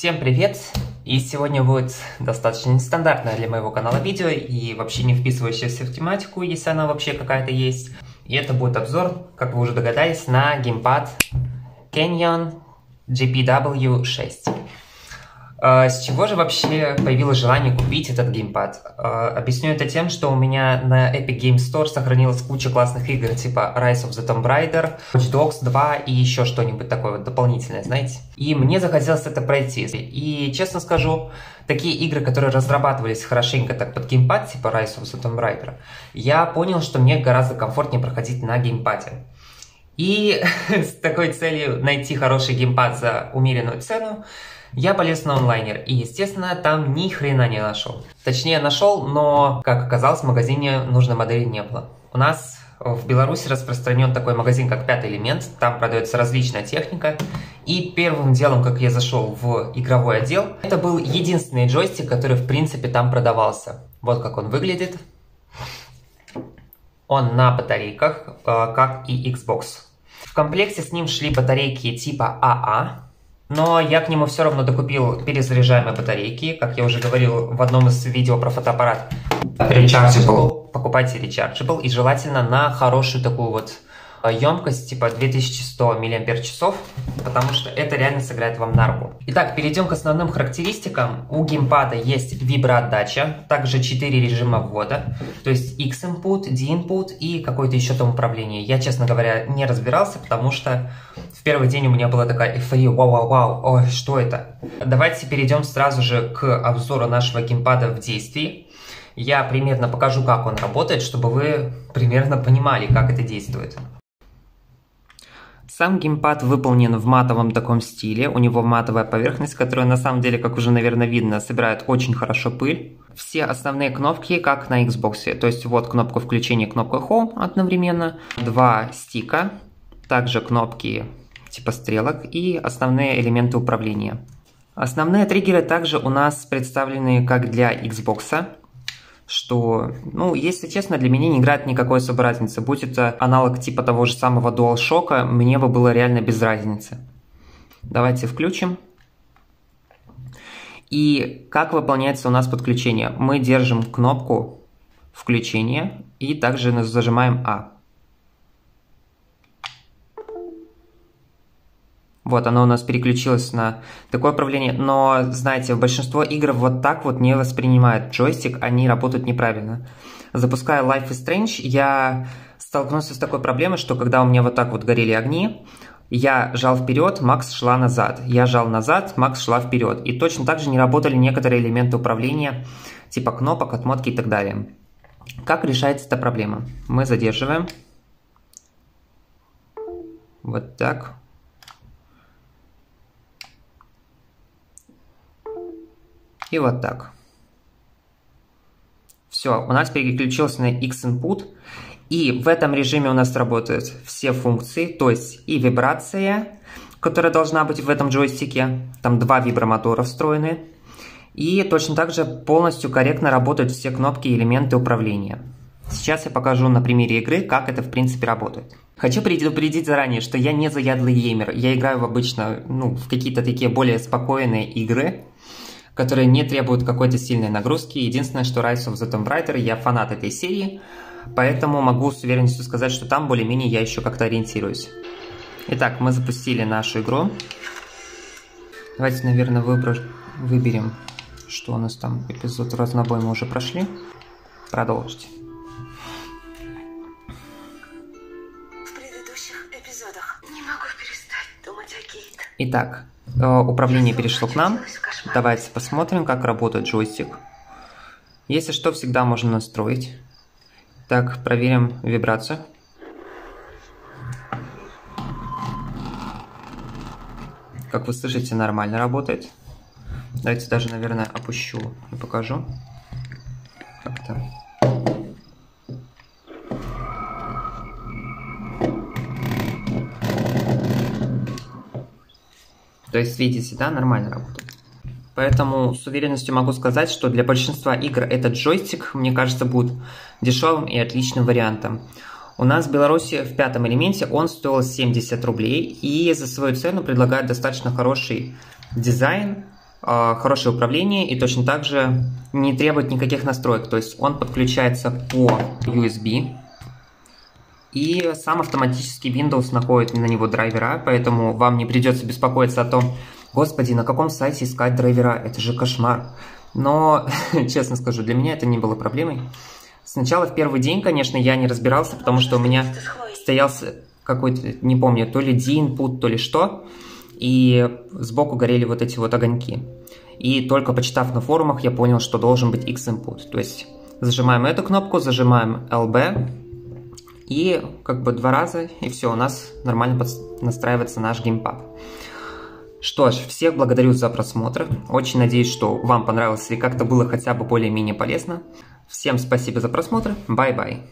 Всем привет! И сегодня будет достаточно нестандартное для моего канала видео и вообще не вписывающееся в тематику, если она вообще какая-то есть. И это будет обзор, как вы уже догадались, на геймпад Canyon GPW6. А, с чего же вообще появилось желание купить этот геймпад? А, объясню это тем, что у меня на Epic Game Store сохранилась куча классных игр, типа Rise of the Tomb Raider, Watch Dogs 2 и еще что-нибудь такое вот дополнительное, знаете? И мне захотелось это пройти. И, честно скажу, такие игры, которые разрабатывались хорошенько так под геймпад, типа Rise of the Tomb Raider, я понял, что мне гораздо комфортнее проходить на геймпаде. И с такой целью найти хороший геймпад за умеренную цену, я полез на онлайнер и, естественно, там ни хрена не нашел. Точнее, нашел, но, как оказалось, в магазине нужной модели не было. У нас в Беларуси распространен такой магазин, как Пятый Элемент. Там продается различная техника. И первым делом, как я зашел в игровой отдел, это был единственный джойстик, который, в принципе, там продавался. Вот как он выглядит. Он на батарейках, э, как и Xbox. В комплекте с ним шли батарейки типа АА, но я к нему все равно докупил перезаряжаемые батарейки, как я уже говорил в одном из видео про фотоаппарат. Rechargeable. Покупайте Rechargeable и желательно на хорошую такую вот емкость типа 2100 мАч, потому что это реально сыграет вам на руку. Итак, перейдем к основным характеристикам. У геймпада есть виброотдача, также 4 режима ввода, то есть X-input, D-input и какое-то еще там управление. Я, честно говоря, не разбирался, потому что в первый день у меня была такая эйфория, вау-вау-вау, ой, что это? Давайте перейдем сразу же к обзору нашего геймпада в действии. Я примерно покажу, как он работает, чтобы вы примерно понимали, как это действует. Сам геймпад выполнен в матовом таком стиле. У него матовая поверхность, которая на самом деле, как уже, наверное, видно, собирает очень хорошо пыль. Все основные кнопки, как на Xbox. То есть вот кнопка включения, кнопка Home одновременно. Два стика. Также кнопки типа стрелок и основные элементы управления. Основные триггеры также у нас представлены как для Xbox что, ну, если честно, для меня не играет никакой особой разницы. Будь это аналог типа того же самого DualShock, мне бы было реально без разницы. Давайте включим. И как выполняется у нас подключение? Мы держим кнопку включения и также зажимаем А. Вот, оно у нас переключилось на такое управление. Но, знаете, большинство игр вот так вот не воспринимают джойстик, они работают неправильно. Запуская Life is Strange, я столкнулся с такой проблемой, что когда у меня вот так вот горели огни, я жал вперед, Макс шла назад. Я жал назад, Макс шла вперед. И точно так же не работали некоторые элементы управления, типа кнопок, отмотки и так далее. Как решается эта проблема? Мы задерживаем. Вот так. И вот так. Все, у нас переключился на X-input. И в этом режиме у нас работают все функции, то есть и вибрация, которая должна быть в этом джойстике. Там два вибромотора встроены. И точно так же полностью корректно работают все кнопки и элементы управления. Сейчас я покажу на примере игры, как это в принципе работает. Хочу предупредить заранее, что я не заядлый геймер. Я играю обычно, ну, в какие-то такие более спокойные игры, которые не требуют какой-то сильной нагрузки. Единственное, что Rise of the Tomb Raider, я фанат этой серии, поэтому могу с уверенностью сказать, что там более-менее я еще как-то ориентируюсь. Итак, мы запустили нашу игру. Давайте, наверное, выбор... выберем, что у нас там, эпизод разнобой мы уже прошли. Продолжите. Итак, э, управление перешло к нам. Давайте посмотрим, как работает джойстик. Если что, всегда можно настроить. Так, проверим вибрацию. Как вы слышите, нормально работает. Давайте даже, наверное, опущу и покажу. Как-то. То есть, видите, да, нормально работает. Поэтому с уверенностью могу сказать, что для большинства игр этот джойстик, мне кажется, будет дешевым и отличным вариантом. У нас в Беларуси в пятом элементе он стоил 70 рублей и за свою цену предлагает достаточно хороший дизайн, э, хорошее управление и точно так же не требует никаких настроек. То есть он подключается по USB. И сам автоматически Windows находит на него драйвера, поэтому вам не придется беспокоиться о том, господи, на каком сайте искать драйвера, это же кошмар. Но, честно скажу, для меня это не было проблемой. Сначала в первый день, конечно, я не разбирался, потому что у меня стоял какой-то, не помню, то ли D-input, то ли что, и сбоку горели вот эти вот огоньки. И только почитав на форумах, я понял, что должен быть X-input. То есть зажимаем эту кнопку, зажимаем LB, и как бы два раза, и все, у нас нормально настраивается наш геймпад. Что ж, всех благодарю за просмотр. Очень надеюсь, что вам понравилось или как-то было хотя бы более-менее полезно. Всем спасибо за просмотр. Bye-bye.